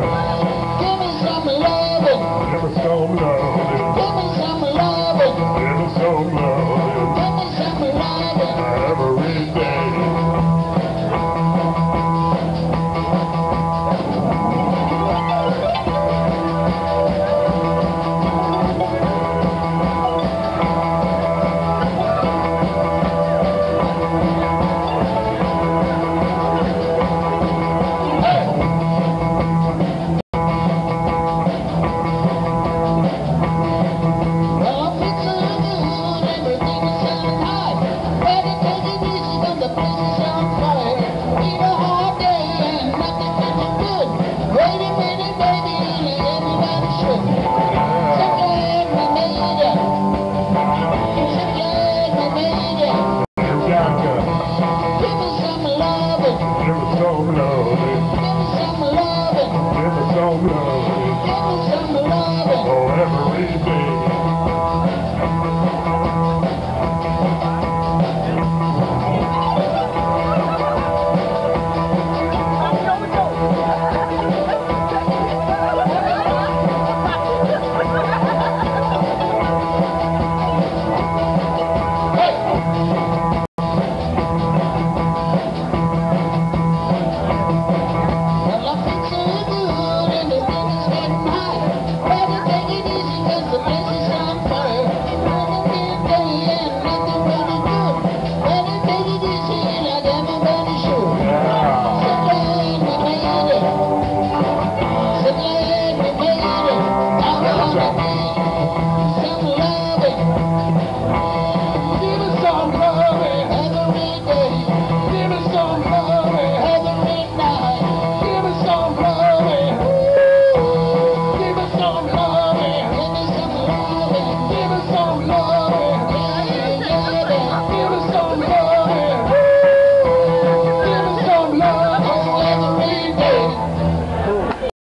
love. Give me some love. Give me some love. Give me some love. don't know. Don't ever leave